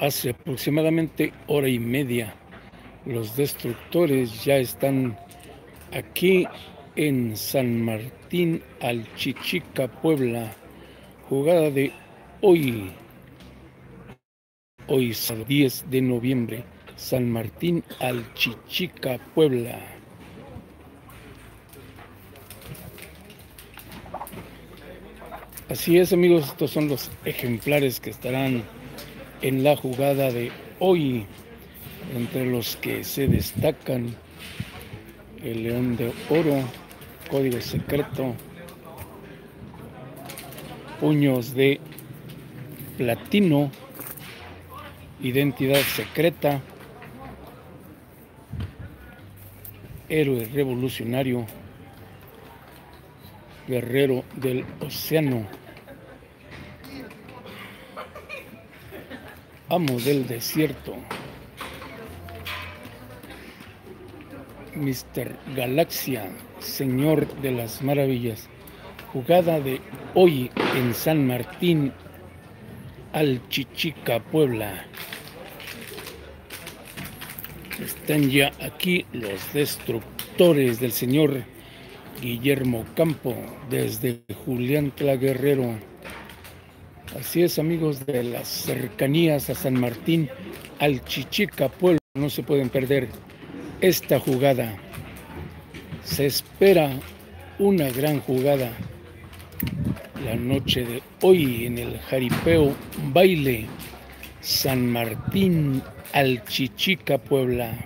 Hace aproximadamente hora y media, los destructores ya están aquí en San Martín Alchichica, Puebla. Jugada de hoy, hoy es 10 de noviembre, San Martín Alchichica, Puebla. Así es amigos, estos son los ejemplares que estarán en la jugada de hoy, entre los que se destacan el león de oro, código secreto, puños de platino, identidad secreta, héroe revolucionario, guerrero del océano, amo del desierto, Mr. Galaxia, Señor de las Maravillas, jugada de hoy en San Martín, Alchichica, Puebla. Están ya aquí los destructores del señor Guillermo Campo desde Julián Tla Guerrero. Así es, amigos de las cercanías a San Martín, al Chichica Pueblo, no se pueden perder esta jugada. Se espera una gran jugada la noche de hoy en el Jaripeo Baile San Martín al Chichica Puebla.